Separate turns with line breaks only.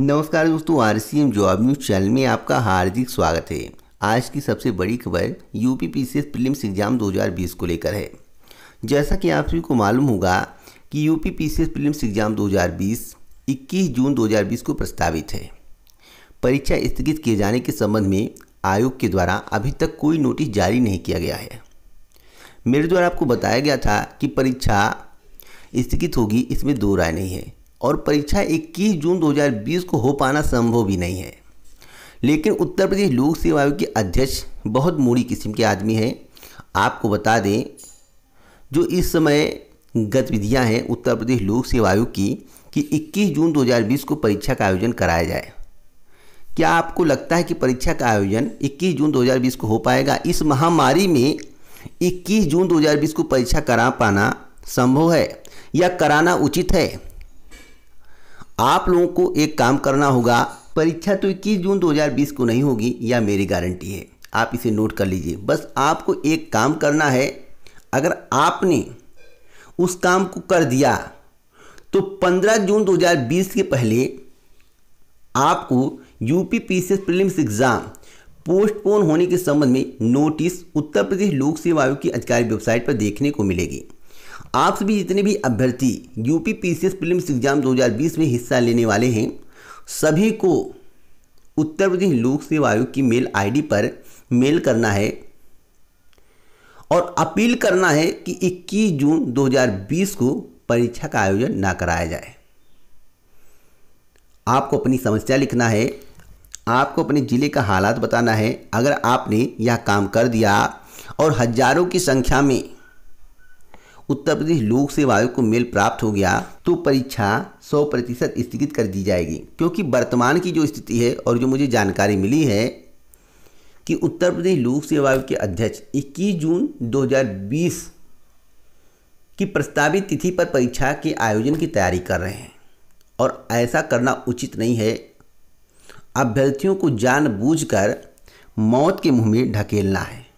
नमस्कार दोस्तों R C M job news channel में आपका हार्दिक स्वागत है। आज की सबसे बड़ी खबर U P P C S prelims exam 2020 को लेकर है। जैसा कि आप सभी को मालूम होगा कि U P P C S prelims exam 2020 21 जून 2020 को प्रस्तावित है। परीक्षा स्थगित किए जाने के संबंध में आयोग के द्वारा अभी तक कोई नोटिस जारी नहीं किया गया है। मेरे द्वारा आपको बताया गया था कि परीक्षा स्थगित होगी, इसमें दो राय नहीं है। और परीक्षा 21 जून 2020 को हो पाना संभव भी नहीं है। लेकिन उत्तर प्रदेश लोक सेवा आयोग के अध्यक्ष बहुत मूड़ी किस्म के आदमी हैं। आपको बता दें, जो इस समय गतिविधियाँ हैं उत्तर प्रदेश लोक सेवा आयोग की, कि 21 जून 2020 को परीक्षा का आयोजन कराया जाए। क्या आपको लगता है कि परीक्षा का आयोजन 21 जून 2020 को हो पाएगा? इस महामारी में 21 जून 2020 को परीक्षा करा पाना संभव है या कराना उचित है? आप लोगों को एक काम करना होगा, परीक्षा तो 21 जून 2020 को नहीं होगी, या मेरी गारंटी है। आप इसे नोट कर लीजिए। बस आपको एक काम करना है, अगर आपने उस काम को कर दिया तो 15 जून 2020 के पहले आपको UP PCS prelims exam postpone होने के संबंध में नोटिस उत्तर प्रदेश लोक सेवा आयोग की अधिकारी वेबसाइट पर देखने को मिलेगी। आप सभी जितने भी अभ्यर्थी यूपी पीसीएस प्रीलिम्स एग्ज़ाम 2020 में हिस्सा लेने वाले हैं, सभी को उत्तर प्रदेश लोक सेवा आयोग की मेल आईडी पर मेल करना है और अपील करना है कि 21 जून 2020 को परीक्षा का आयोजन ना कराया जाए। आपको अपनी समस्या लिखना है, आपको अपने ज़िले का हालात बताना है, अगर आपने यह काम कर दिया और हज़ारों की संख्या में उत्तर प्रदेश लोक सेवा आयोग को मेल प्राप्त हो गया तो परीक्षा 100 प्रतिशत स्थगित कर दी जाएगी। क्योंकि वर्तमान की जो स्थिति है और जो मुझे जानकारी मिली है कि उत्तर प्रदेश लोक सेवा आयोग के अध्यक्ष 21 जून 2020 की प्रस्तावित तिथि पर परीक्षा के आयोजन की तैयारी कर रहे हैं। और ऐसा करना उचित नहीं है। अभ्यर्थियों को जानबूझकर मौत के मुँह में ढकेलना है।